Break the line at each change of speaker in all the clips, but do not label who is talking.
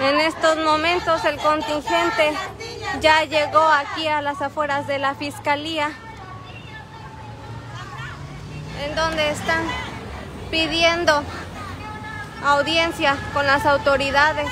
En estos momentos el contingente ya llegó aquí a las afueras de la fiscalía, en donde están pidiendo audiencia con las autoridades.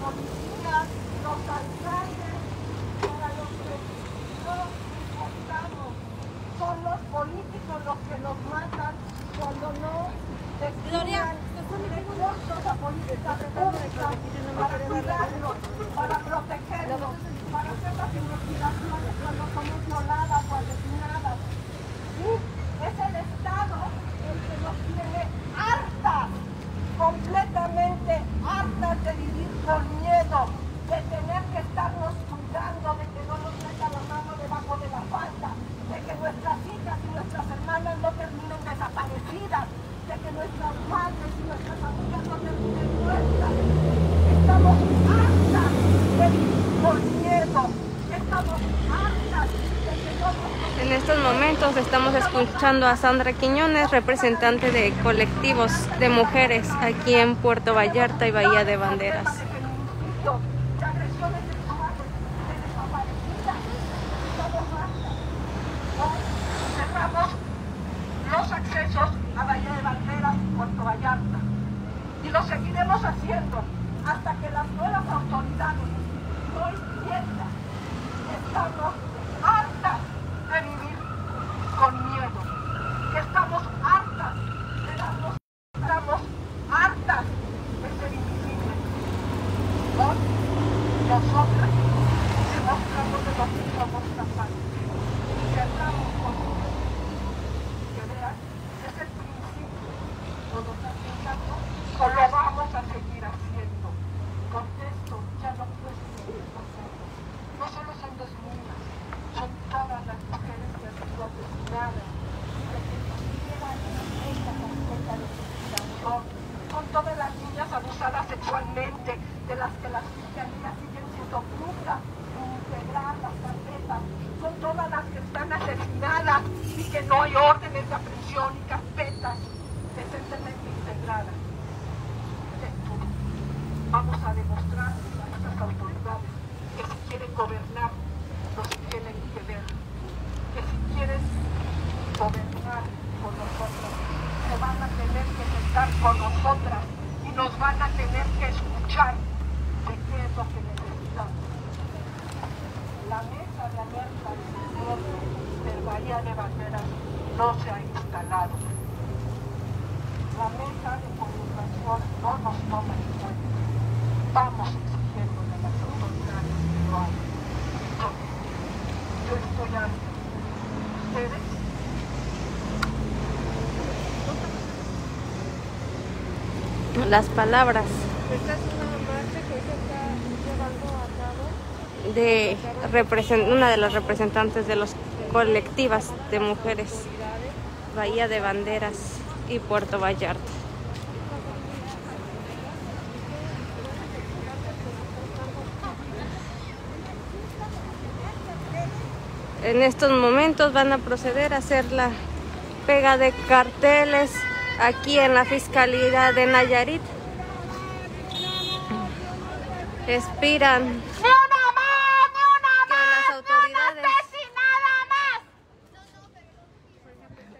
policía, los alcaldes, para los que no votamos. Son los políticos los que nos matan cuando no destinan recursos a políticas públicas para cuidarnos, para estamos escuchando a Sandra Quiñones, representante de colectivos de mujeres aquí en Puerto Vallarta y Bahía de Banderas.
los accesos a Bahía de Banderas y Puerto Vallarta. Y lo seguiremos haciendo hasta que las nuevas autoridades no entiendan
nosotras demostramos de lo que somos capaces. Que hablamos con ustedes, que vean, es el principio. No nos pensando, o lo vamos a seguir haciendo. Con esto ya no puede seguir pasando. No solo son dos niñas, son todas las mujeres que han sido asesinadas y de que tuvieran esta completa investigación. Son todas las niñas abusadas sexualmente, de las que las fiscalías siguen siendo brutas en integrar las carpetas. Son todas las que están asesinadas y que no hay órdenes de aprehensión y carpetas decentemente integradas. Vamos a demostrar a estas autoridades que si quieren gobernar, nos tienen que ver. Que si quieren gobernar con nosotros, se van a tener que sentar con nosotras y nos van a tener que escuchar de qué es lo que necesitamos. La mesa de alerta del Bahía de Banderas no se ha instalado. La mesa de comunicación no nos toma en cuenta. Vamos exigiendo a las autoridades que lo hagan. Yo, yo estoy harta. ¿Ustedes?
Las palabras
Esta es una marcha que se está llevando a cabo
de represen- una de las representantes de los colectivas de mujeres Bahía de Banderas y Puerto Vallarta. En estos momentos van a proceder a hacer la pega de carteles aquí en la Fiscalía de Nayarit. Expiran
¡Ni una más! ¡Ni una
que las autoridades
¡Asesinada más!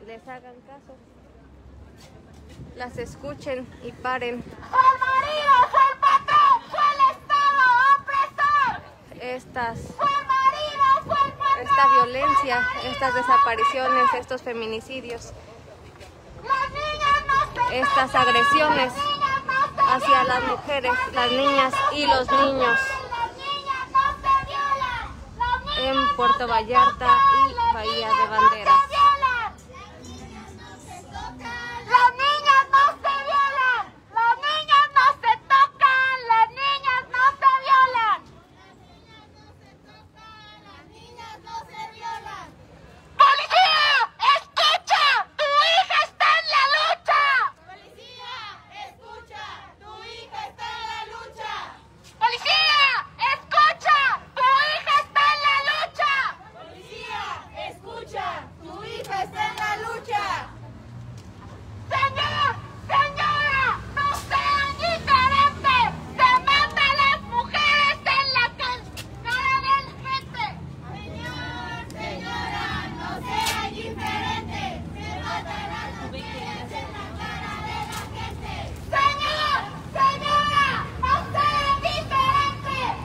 les hagan caso, las escuchen y paren
¡Fue el marido! ¡Fue el patrón! ¡Fue el Estado opresor!
estas,
¡Fue el marido! ¡Fue el patrón!
esta violencia, estas desapariciones, estos feminicidios,
¡Las niñas no se
estas agresiones
¡Las niñas no se
hacia las mujeres, las niñas y los niños
¡Las niñas no se violan! ¡Las niñas
en Puerto Vallarta y
¡Las
Bahía de Banderas.
violan! ¡Las niñas no se violan! ¡Las niñas no se tocan! ¡Las niñas no se violan! ¡Las niñas no se violan! ¡Policía! ¡Escucha! ¡Tu hija está en la lucha! ¡Policía! ¡Escucha! ¡Tu hija está en la lucha! ¡Policía! ¡Escucha! ¡Tu hija está en la lucha! ¡Policía! ¡Escucha! ¡Tu hija está en la lucha! ¡Señor! ¡Señora! ¡No sean diferentes! ¡Se mata a las mujeres en la cara del gente! ¡Señor! ¡Señora! ¡No sean diferentes! ¡Se mata a las mujeres en la cara de la gente! ¡Señor! ¡Señora! ¡No sean diferentes!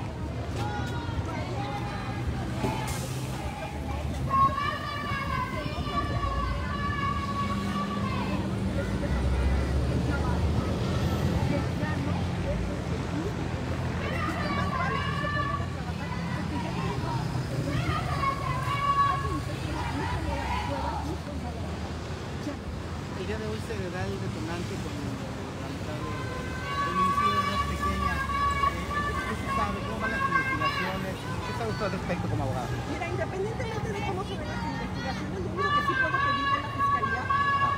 El día de hoy se da el detonante con la mitad de. Eh, ¿Qué se sabe? ¿Cómo van las investigaciones? ¿Qué sabe usted al respecto como abogado?
Mira, independientemente de cómo se ven las investigaciones, lo único que sí puedo pedir a la fiscalía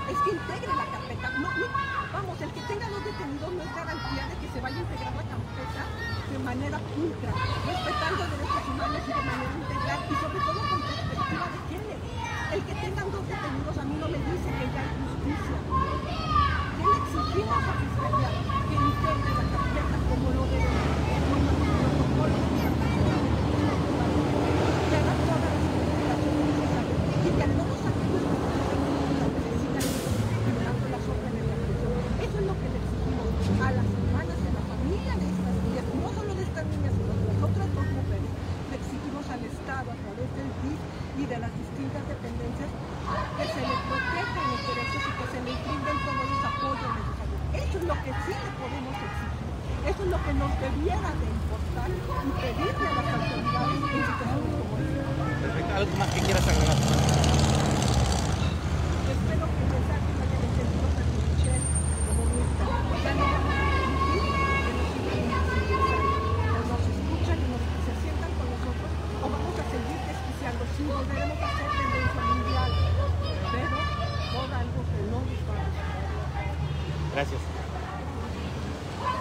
es que integre la carpeta. No, no, vamos, el que tenga los detenidos no es garantía de que se vaya a integrar la carpeta de manera pulcra, respetando derechos humanos y de manera integral y sobre todo con perspectiva de género. El que tengan dos detenidos a mí no me dice que ya hay justicia. ¿Qué le exigimos a fiscalía? Que integre la carpeta como lo debe de hacer, como los protocolos de que haga todas las investigaciones necesarias y que al menos aquellos que necesitan liberando las órdenes de aprehensión. Eso es lo que le exigimos a las hermanas y a la familia de estas niñas, no solo de estas niñas, sino de las otras dos
pedirle a las autoridades en situaciones como esta.
Perfecto. ¿Algo más que quieras agregar?
Espero que el mensaje lo hayan entendido tanto Michelle como Mirta. Ya no vamos a permitir que nos sigan invisibilizando. O nos escuchan y nos, se sientan con nosotros o vamos a seguir despreciando. Sí, volveremos a ser tendencia mundial, pero por algo que no nos va a gustar.
Gracias.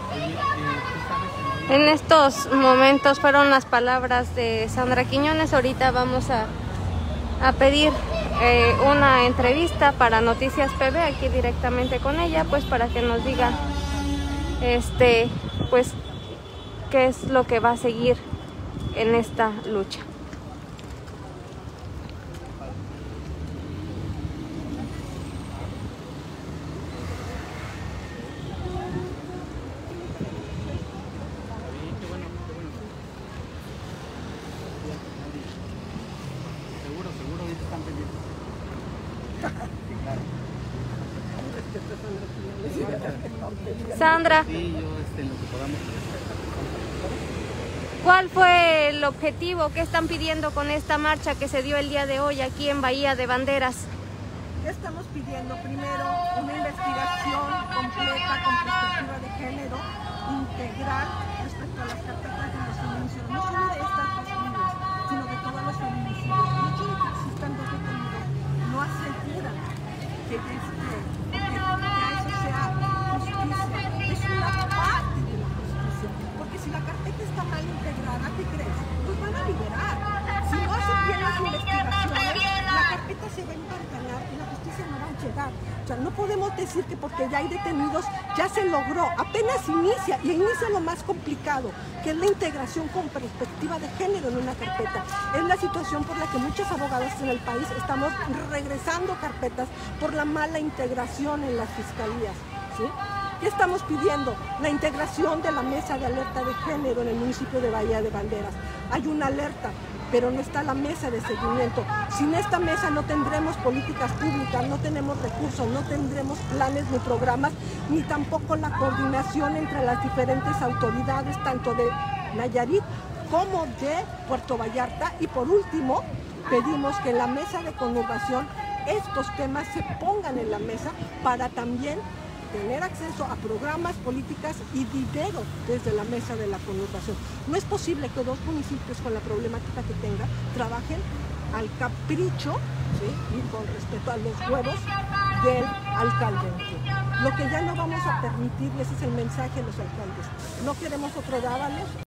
Oye, eh, ¿tú sabes en
estos momentos fueron las palabras de Sandra Quiñones. Ahorita vamos a, a pedir eh, una entrevista para Noticias PB aquí directamente con ella, pues para que nos diga, este, pues, qué es lo que va a seguir en esta lucha. Sandra,
Sí, yo este, en lo que podamos.
¿cuál fue el objetivo? ¿Qué están pidiendo con esta marcha que se dio el día de hoy aquí en Bahía de Banderas?
¿Qué estamos pidiendo? Primero, una investigación completa con perspectiva de género, integral respecto a las carpetas de los feminicidios, no solo de estas dos familias, sino de todos los feminicidios. El hecho de que existan dos detenidos no asegura que, este, que, que eso sea justicia, es una parte de la justicia, porque si la carpeta está mal integrada, ¿qué crees? Pues van a liberar. Si no bien las investigaciones, la carpeta se va a empantanar y la justicia no va a llegar. O sea, no podemos decir que porque ya hay detenidos ya se logró. Apenas inicia y inicia lo más complicado, que es la integración con perspectiva de género en una carpeta. Es la situación por la que muchas abogadas en el país estamos regresando carpetas por la mala integración en las fiscalías. ¿sí? ¿Qué estamos pidiendo? La integración de la mesa de alerta de género en el municipio de Bahía de Banderas. Hay una alerta, pero no está la mesa de seguimiento. Sin esta mesa no tendremos políticas públicas, no tenemos recursos, no tendremos planes ni programas, ni tampoco la coordinación entre las diferentes autoridades, tanto de Nayarit como de Puerto Vallarta. Y por último, pedimos que en la mesa de conurbación estos temas se pongan en la mesa para también tener acceso a programas, políticas y dinero desde la mesa de la conurbación. No es posible que dos municipios con la problemática que tengan trabajen al capricho ¿sí? y con respeto a los huevos del alcalde. Lo que ya no vamos a permitir, y ese es el mensaje de los alcaldes, no queremos otro dávalos,